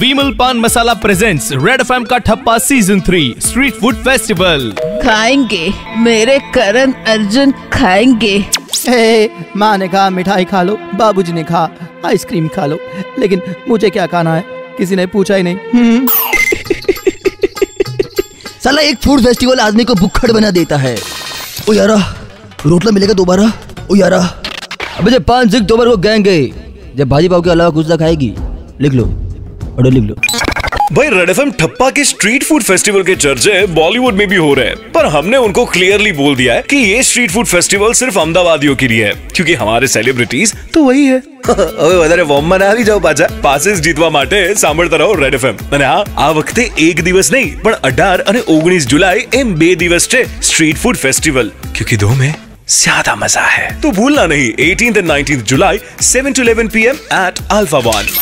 विमल पान मसाला presents red F का ठप्पा season three street food festival खाएँगे मेरे करण अर्जुन खाएँगे। माँ ने कहा मिठाई खा लो बाबूजी ने कहा आइसक्रीम खा लो। लेकिन मुझे क्या खाना है? किसी ने पूछा ही नहीं। हम्म। साला एक फ़ूड फेस्टिवल आदमी को भुक्खड़ बना देता है। ओ यारा रोटला मिलेगा दोबारा? ओ यारा। अबे जब पाँच सिख दोबारा वो गएँगे जब भाजी पाव के अलावा कुछ ना खाएगी। लिख लो। ऑर्डर लिख लो भाई रेड एफ ठप्पा के स्ट्रीट फूड फेस्टिवल के चर्चे बॉलीवुड में भी हो रहे हैं पर हमने उनको क्लियरली बोल दिया है कि ये स्ट्रीट फूड फेस्टिवल सिर्फ अहमदाबादियों के लिए है क्योंकि हमारे सेलिब्रिटीज तो वही है હવે વધારે વોર્મમાં આવી જાઓ પાછા પાસીસ જીતવા માટે સાંભળતા રહો રેડ એફએમ અને હા આ વખતે એક દિવસ નહીં પણ અઢાર અને ઓગણીસ જુલાઈ એમ બે દિવસ છે સ્ટ્રીટ ફૂડ फेस्टिवल क्योंकि दो में ज्यादा मजा है तो भूलना नहीं 18th and 19th July 7 to 11 PM at Alpha one